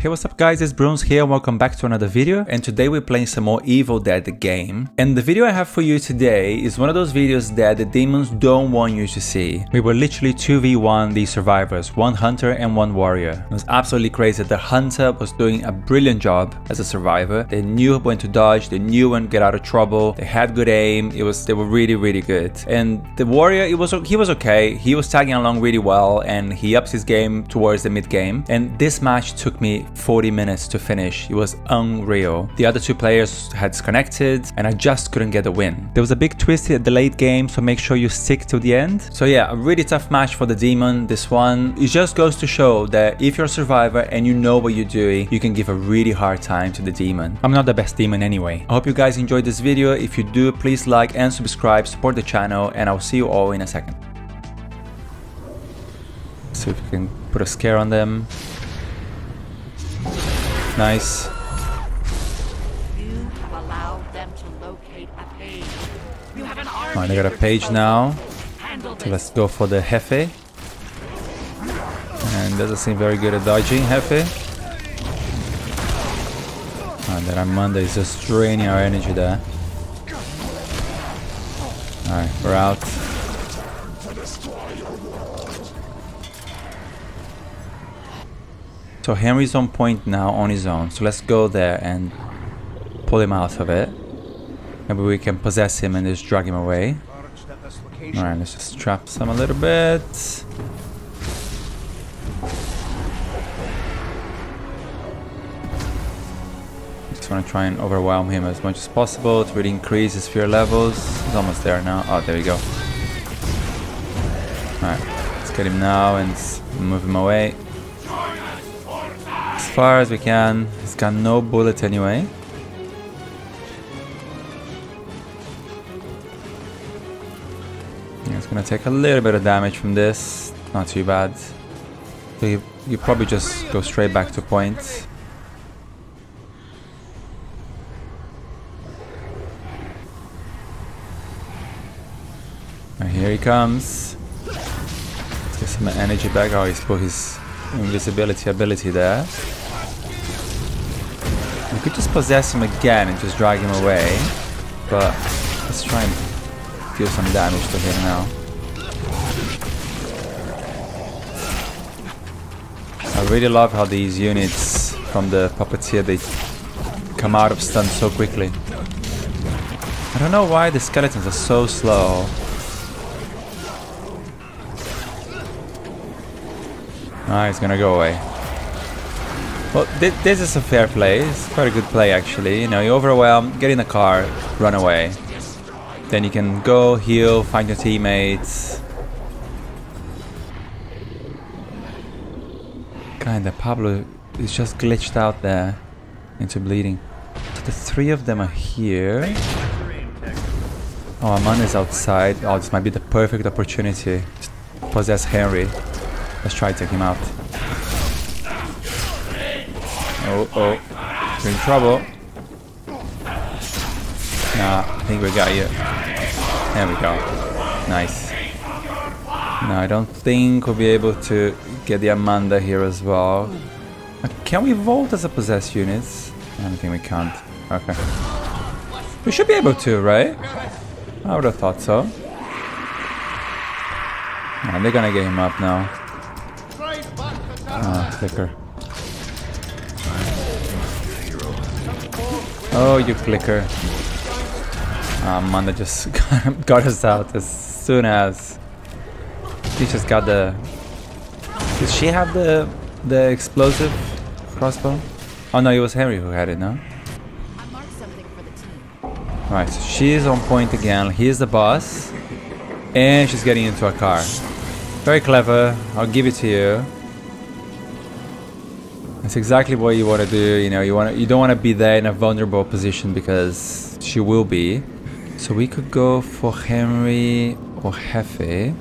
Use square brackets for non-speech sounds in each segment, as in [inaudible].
Hey what's up guys, it's Bruns here and welcome back to another video and today we're playing some more Evil Dead game. And the video I have for you today is one of those videos that the demons don't want you to see. We were literally 2v1 the survivors, one hunter and one warrior. It was absolutely crazy. The hunter was doing a brilliant job as a survivor. They knew when to dodge, they knew when to get out of trouble, they had good aim, it was they were really really good. And the warrior, it was he was okay, he was tagging along really well and he ups his game towards the mid game. And this match took me 40 minutes to finish. It was unreal. The other two players had disconnected and I just couldn't get a win. There was a big twist at the late game, so make sure you stick to the end. So yeah, a really tough match for the demon. This one, it just goes to show that if you're a survivor and you know what you're doing, you can give a really hard time to the demon. I'm not the best demon anyway. I hope you guys enjoyed this video. If you do, please like and subscribe, support the channel, and I'll see you all in a second. See if we can put a scare on them. Army. Alright, they got a page now. So let's go for the Hefe. And doesn't seem very good at dodging Hefe. And then Amanda is just draining our energy there. Alright, we're out. So Henry's on point now on his own. So let's go there and pull him out of it. Maybe we can possess him and just drag him away. Alright, let's just trap some a little bit. Just want to try and overwhelm him as much as possible to really increase his fear levels. He's almost there now. Oh, there we go. Alright, let's get him now and move him away. As far as we can. He's got no bullet anyway. Yeah, it's gonna take a little bit of damage from this. Not too bad. So you, you probably just go straight back to point. And here he comes. Let's get some energy back. Oh, he's put his invisibility ability there. We could just possess him again and just drag him away. But let's try and deal some damage to him now. I really love how these units from the puppeteer they come out of stun so quickly. I don't know why the skeletons are so slow. Ah, he's gonna go away. Well, thi- this is a fair play. It's quite a good play, actually. You know, you overwhelm, get in the car, run away. Then you can go, heal, find your teammates. Kinda, Pablo is just glitched out there into bleeding. The three of them are here. Oh, is outside. Oh, this might be the perfect opportunity to possess Henry. Let's try to take him out. Oh, oh. You're in trouble. Nah, I think we got you. There we go. Nice. No, I don't think we'll be able to get the Amanda here as well. Can we vault as a possessed unit? I don't think we can't. Okay. We should be able to, right? I would have thought so. Nah, they're gonna get him up now. Ah, clicker. Oh, you clicker. Ah, Amanda just [laughs] got us out as soon as she just got the. Did she have the the explosive crossbow? Oh no, it was Henry who had it. No. I marked something for the team. Right, so she's on point again. He's the boss, and she's getting into a car. Very clever. I'll give it to you. That's exactly what you want to do. You know, you want you don't want to be there in a vulnerable position because she will be. So we could go for Henry or Hefe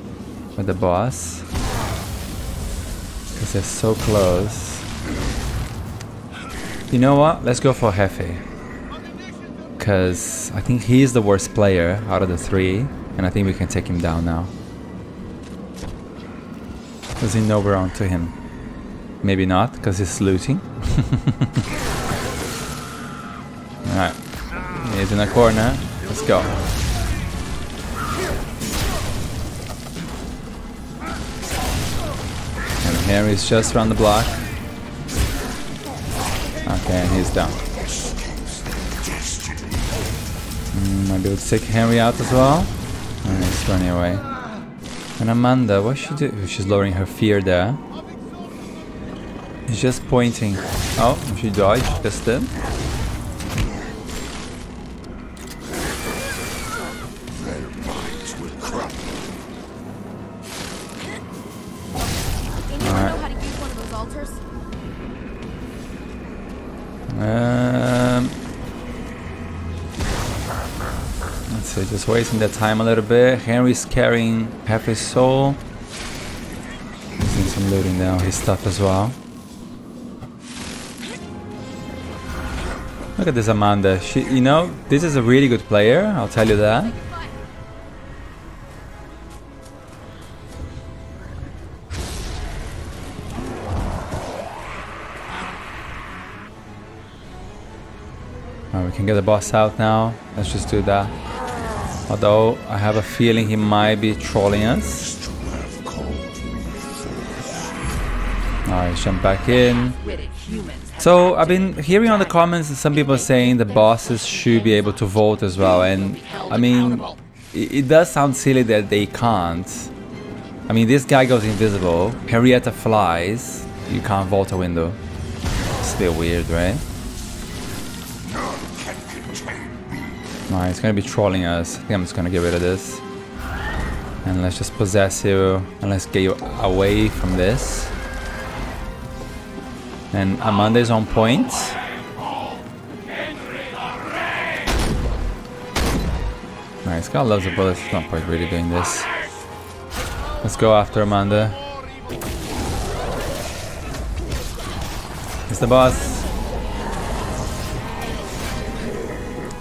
with the boss because they're so close. You know what? Let's go for Hefe because I think he's the worst player out of the three, and I think we can take him down now. Because he know we're on to him. Maybe not, because he's looting. [laughs] Alright. He's in a corner. Let's go. And Henry's just around the block. Okay, and he's down. Mm, might be able to take Henry out as well. And he's running away. And Amanda, what she do? She's lowering her fear there. He's just pointing. Oh, she dodged just then. Anyone know how to use one of those altars? Um, let's see, just wasting the time a little bit. Henry's carrying half his soul. He's doing some looting now, his stuff as well. Look at this Amanda. She, you know, this is a really good player. I'll tell you that. Alright, we can get the boss out now. Let's just do that. Although I have a feeling he might be trolling us. Alright, jump back in. So I've been hearing on the comments some people saying the bosses should be able to vote as well, and I mean, it, does sound silly that they can't. I mean, this guy goes invisible. Henrietta flies. You can't vault a window. It's a bit weird, right? Alright, it's gonna be trolling us. I think I'm just gonna get rid of this. And let's just possess you, and let's get you away from this. And Amanda is on point. Alright, got loads of bullets. It's not quite really doing this. Let's go after Amanda. It's the boss.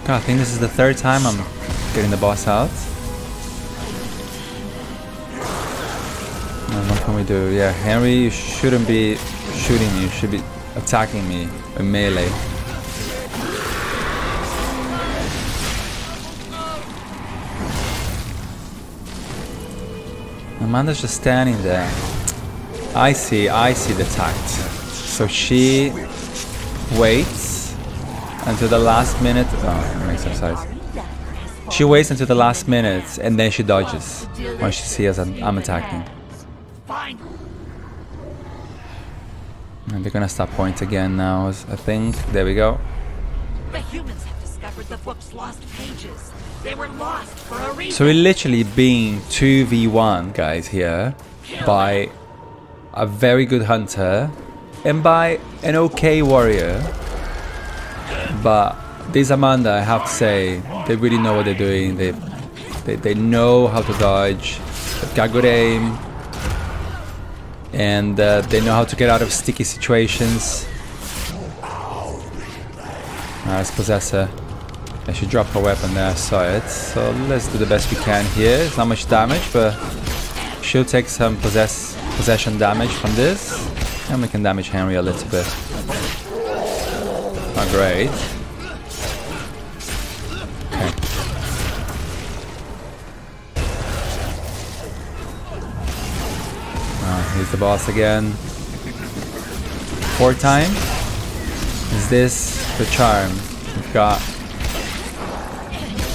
God, I think this is the third time I'm getting the boss out. And what can we do? Yeah, Henry, shouldn't be shooting. You should be attacking me in melee. Amanda's just standing there. I see, I see the tact. So she waits until the last minute. Oh, makes sense. She waits until the last minute and then she dodges when she sees I'm, I'm attacking. And they're gonna stop point again now, I think. There we go. The humans have discovered the book's lost pages. They were lost for a reason. So we're literally being 2v1 guys here by a very good hunter and by an okay warrior. But this Amanda, I have to say, they really know what they're doing. They, they, they know how to dodge. They've got good aim. And uh, they know how to get out of sticky situations. Nice possessor. Yeah, she dropped her weapon there, I saw it. So let's do the best we can here. It's not much damage, but she'll take some possess possession damage from this. And we can damage Henry a little bit. Not great. Here's the boss again. Four time. Is this the charm? We've got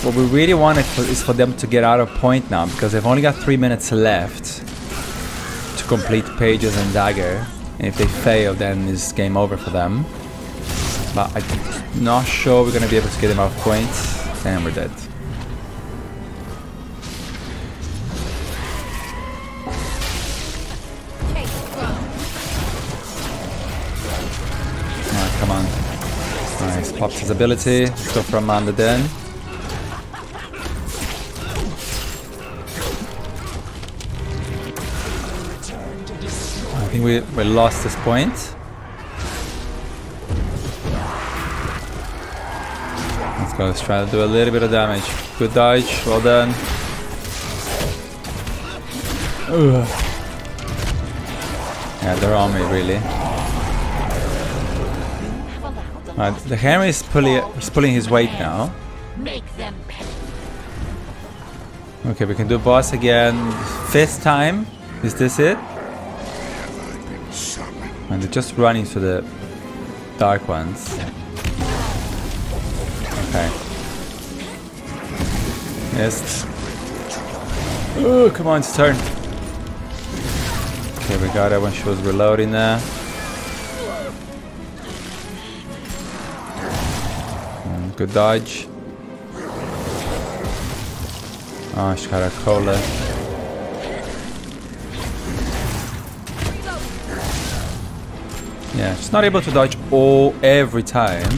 what we really want is for, is for them to get out of point now because they've only got three minutes left to complete pages and dagger. And if they fail, then it's game over for them. But I'm not sure we're gonna be able to get them out of point, and we're dead. Popped his ability. Go for Amanda then. I think we, we lost this point. Let's go, let's try to do a little bit of damage. Good dodge, well done. Ugh. Yeah, they're on me really. Right, the Henry is pulling, he's pulling his weight now. Make them pay. Okay, we can do boss again. Fifth time. Is this it? And they're just running to the dark ones. Okay. Yes. Oh, come on, it's turn. Okay, we got it when she was reloading there. Good dodge. Oh, she got a cola. Yeah, she's not able to dodge all every time.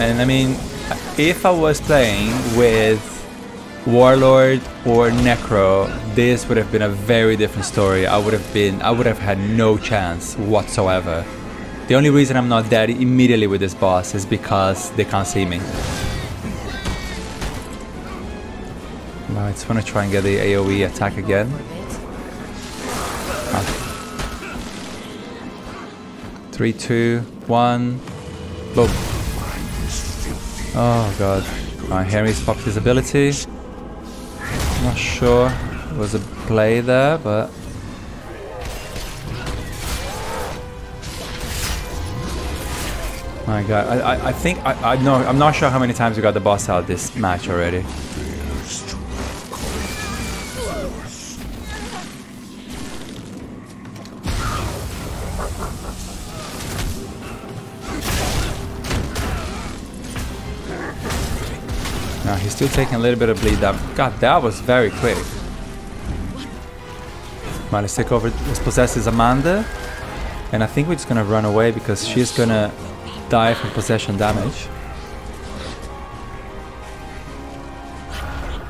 And I mean, if I was playing with Warlord or Necro, this would have been a very different story. I would have been, I would have had no chance whatsoever. The only reason I'm not dead immediately with this boss is because they can't see me. Now I just want to try and get the AoE attack again. Ah. Three, two, one, boom. Oh god. Alright, Henry's popped his ability. Not sure it was a play there, but my god, I, I, I think I, I know I'm not sure how many times we got the boss out this match already. Now he's still taking a little bit of bleed down. God, that was very quick. Right, let's take over. Let's possess is Amanda. And I think we're just gonna run away because she's gonna die from possession damage.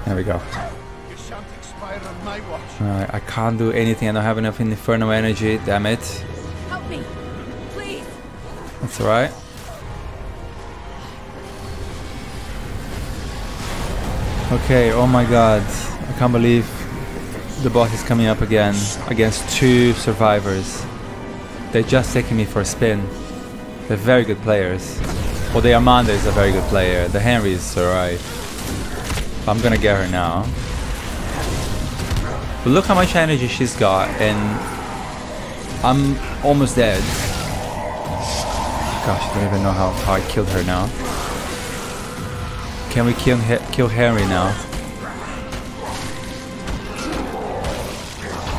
There we go. You shan't expire on my watch. Alright, I can't do anything. I don't have enough Infernal energy. Damn it. Help me. Please. That's alright. Okay, oh my god. I can't believe the boss is coming up again against two survivors. They're just taking me for a spin. They're very good players. Well, the Amanda is a very good player. The Henry is alright. I'm gonna get her now. But look how much energy she's got, and I'm almost dead. Gosh, I don't even know how, how I killed her now. Can we kill kill Henry now?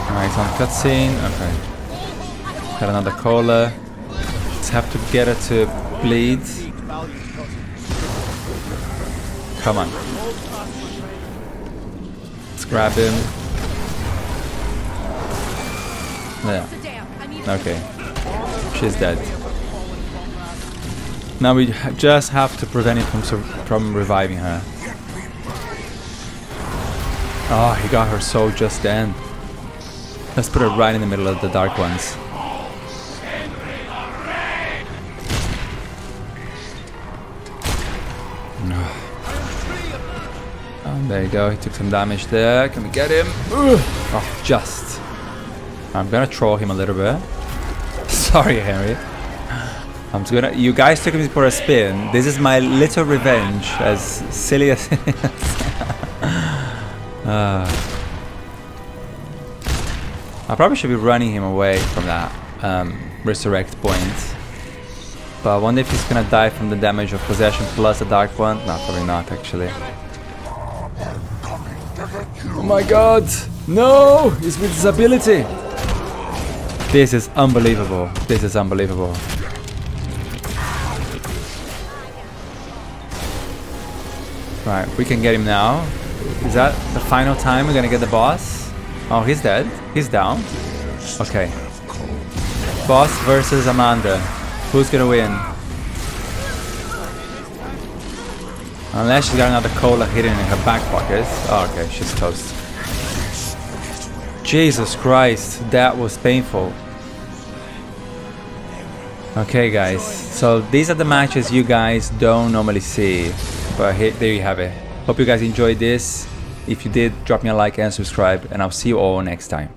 Alright, on cutscene. Okay. Got another cola. Have to get her to bleed. Come on. Let's grab him. Yeah. Okay. She's dead. Now we just have to prevent him from from reviving her. Oh, he got her soul just then. Let's put her right in the middle of the dark ones. Oh, there you go. He took some damage there. Can we get him? Ugh. Oh, just. I'm gonna troll him a little bit. [laughs] Sorry, Henry. I'm just gonna. You guys took me for a spin. This is my little revenge, as silly as. [laughs] Ah. I probably should be running him away from that um, resurrect point. But I wonder if he's gonna die from the damage of possession plus a dark one. No, probably not actually. Oh my god! No! He's with his ability! This is unbelievable. This is unbelievable. Right, we can get him now. Is that the final time we're gonna get the boss? Oh, he's dead. He's down. Okay. Boss versus Amanda. Who's gonna win? Unless she's got another cola hidden in her back pocket. Oh, okay, she's toast. Jesus Christ, that was painful. Okay, guys, so these are the matches you guys don't normally see, but here, there you have it. Hope you guys enjoyed this. If you did, drop me a like and subscribe, and I'll see you all next time.